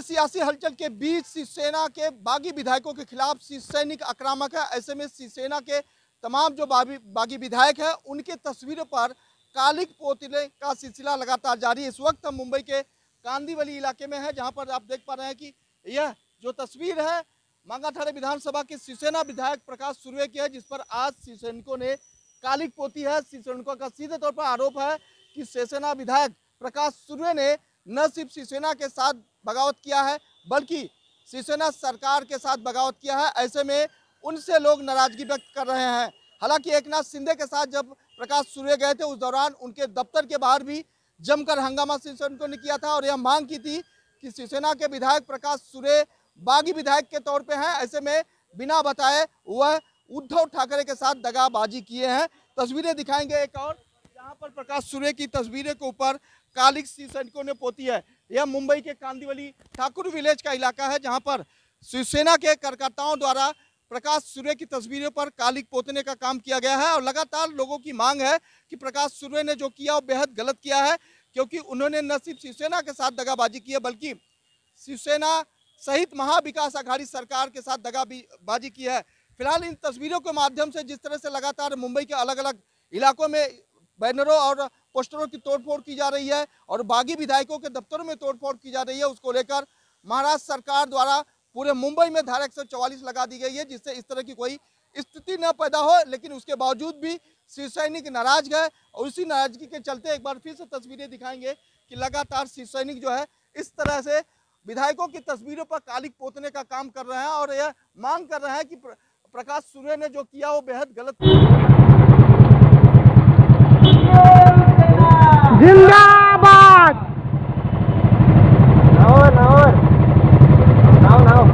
में सियासी हलचल के बीच शिवसेना के बागी विधायकों के खिलाफ शिवसैनिक आक्रामक है। ऐसे में शिवसेना के तमाम जो बागी बागी विधायक हैं, उनके तस्वीरों पर कालिक पोतने का सिलसिला लगातार जारी है। इस वक्त हम मुंबई के कांदीवली इलाके में है, जहाँ पर आप देख पा रहे हैं कि यह जो तस्वीर है मांगाठाड़े विधानसभा के शिवसेना विधायक प्रकाश सुर्वे की है, जिस पर आज शिवसैनिकों ने कालिक पोती है। शिवसैनिकों का सीधे तौर पर आरोप है कि शिवसेना विधायक प्रकाश सुर्वे ने न सिर्फ़ शिवसेना के साथ बगावत किया है, बल्कि शिवसेना सरकार के साथ बगावत किया है। ऐसे में उनसे लोग नाराज़गी व्यक्त कर रहे हैं। हालाँकि एक नाथ शिंदे के साथ जब प्रकाश सूर्य गए थे, उस दौरान उनके दफ्तर के बाहर भी जमकर हंगामा शिवसैनिकों ने किया था और यह मांग की थी कि शिवसेना के विधायक प्रकाश सूर्य बागी विधायक के तौर पे हैं। ऐसे में बिना बताए वह उद्धव ठाकरे के साथ दगाबाजी किए हैं। तस्वीरें दिखाएँगे एक और। यहाँ पर प्रकाश सूर्य की तस्वीरें के ऊपर कालिक शिवसैनिकों ने पोती है। यह मुंबई के कांदीवली ठाकुर विलेज का इलाका है, जहाँ पर शिवसेना के कार्यकर्ताओं द्वारा प्रकाश सूर्य की तस्वीरों पर कालिक पोतने का काम किया गया है और लगातार लोगों की मांग है कि प्रकाश सूर्य ने जो किया वो बेहद गलत किया है, क्योंकि उन्होंने न सिर्फ़ शिवसेना के साथ दगाबाजी की है, बल्कि शिवसेना सहित महाविकास आघाड़ी सरकार के साथ दगाबाजी की है। फ़िलहाल इन तस्वीरों के माध्यम से जिस तरह से लगातार मुंबई के अलग अलग इलाकों में बैनरों और पोस्टरों की तोड़फोड़ की जा रही है और बागी विधायकों के दफ्तरों में तोड़फोड़ की जा रही है, उसको लेकर महाराष्ट्र सरकार द्वारा पूरे मुंबई में धारा एक सौ चौवालीस लगा दी गई है, जिससे इस तरह की कोई स्थिति न पैदा हो, लेकिन उसके बावजूद भी शिवसैनिक नाराज़ गए और उसी नाराज़गी के चलते एक बार फिर से तस्वीरें दिखाएँगे कि लगातार शिवसैनिक जो है, इस तरह से विधायकों की तस्वीरों पर कालिक पोतने का काम कर रहे हैं और यह मांग कर रहे हैं कि प्रकाश सूर्य ने जो किया वो बेहद गलत जिंदाबाद Naon, naon. Naon, naon.